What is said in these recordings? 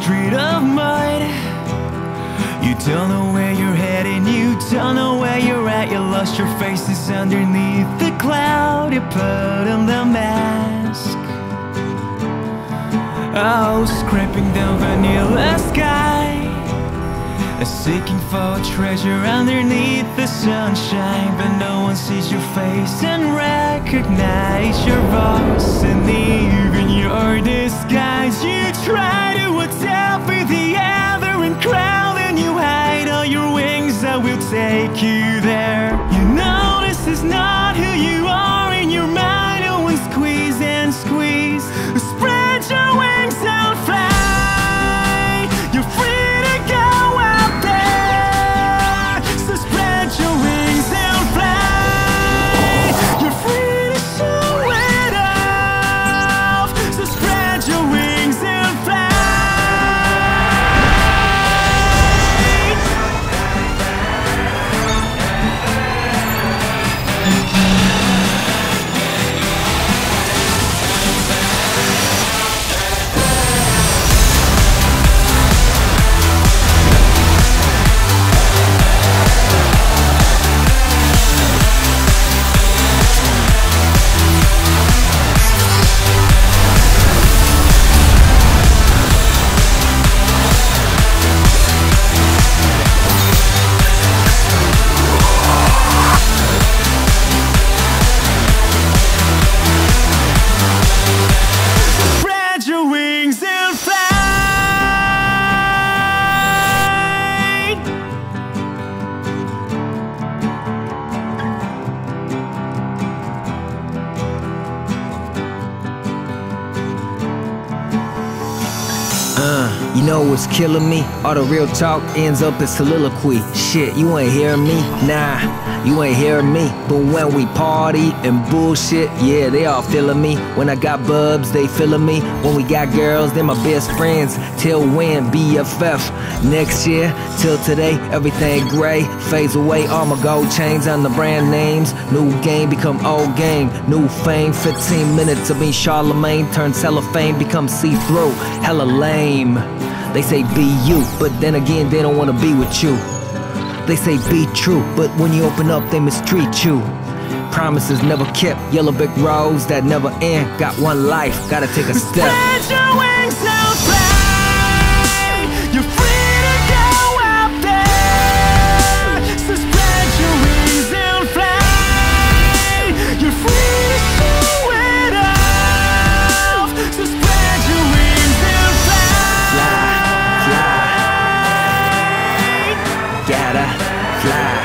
street of mud. You don't know where you're heading, you don't know where you're at. You lost your faces underneath the cloud. You put on the mask. Oh, scraping the vanilla sky. Seeking for treasure underneath the sunshine But no one sees your face and recognize your voice And even your disguise You try to take you know what's killing me? All the real talk ends up in soliloquy. Shit, you ain't hearing me? Nah, you ain't hearing me. But when we party and bullshit, yeah, they all feeling me. When I got bubs, they feeling me. When we got girls, they my best friends. Till when? BFF. Next year, till today, everything gray. Fades away, all my gold chains and the brand names. New game become old game. New fame, 15 minutes of me, Charlemagne. Turn cellophane, become see through. Hella lame. They say be you, but then again, they don't wanna be with you. They say be true, but when you open up, they mistreat you. Promises never kept, yellow brick roads that never end. Got one life, gotta take a step. Spread your wings and gotta fly.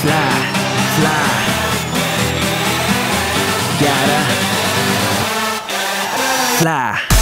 Fly, fly, gotta fly.